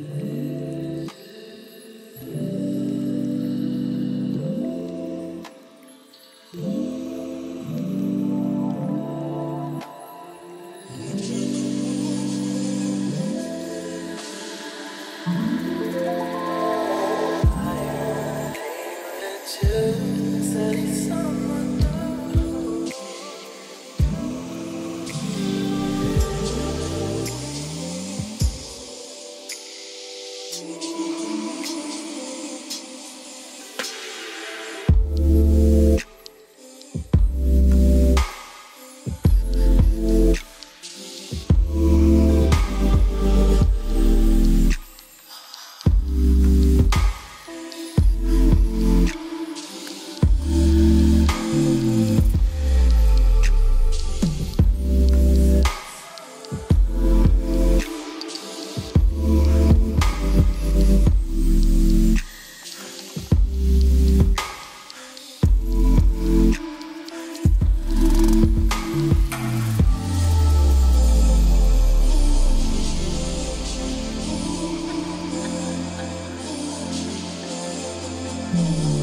Higher, higher, higher, higher, higher, higher, Thank Mm-hmm.